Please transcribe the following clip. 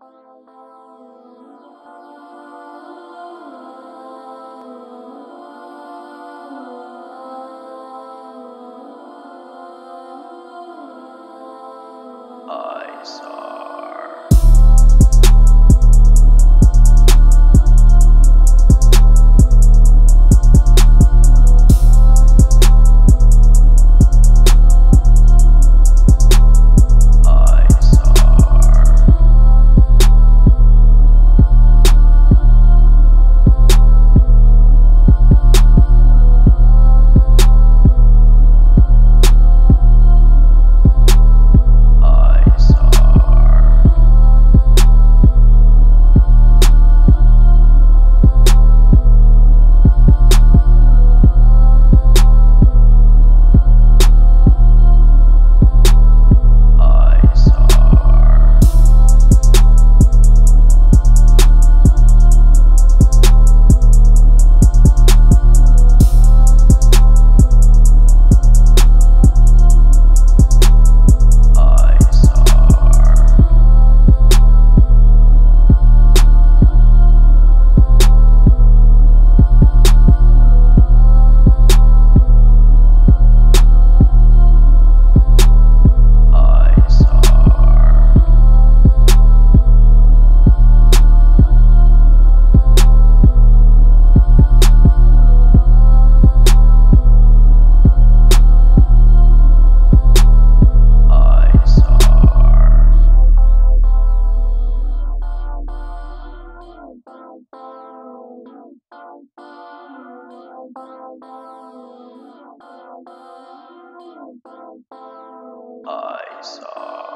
Oh. I saw.